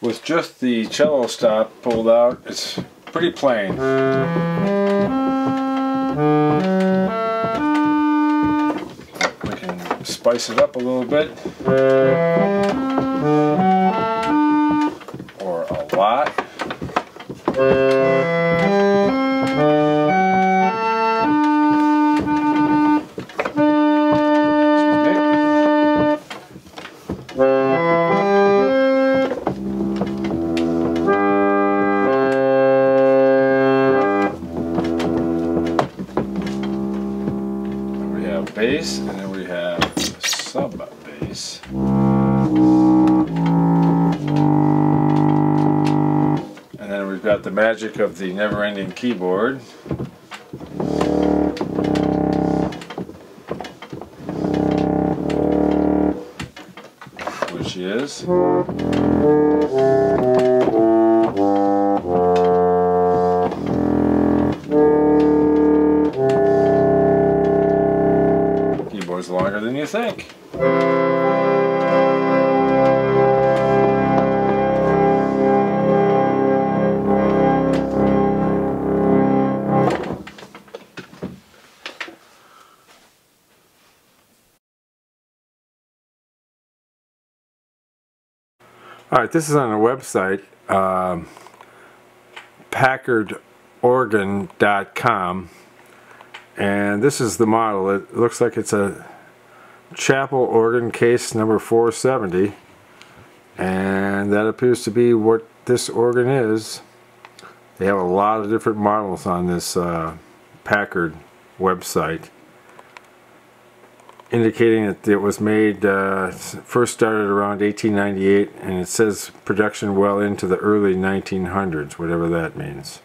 with just the cello stop pulled out, it's pretty plain. We can spice it up a little bit. Or a lot. Bass and then we have sub bass. And then we've got the magic of the never ending keyboard. Which is than you think. All right, this is on a website, um, PackardOrgan.com, and this is the model. It looks like it's a chapel organ case number 470, and that appears to be what this organ is. They have a lot of different models on this uh, Packard website indicating that it was made uh, first started around 1898 and it says production well into the early 1900s whatever that means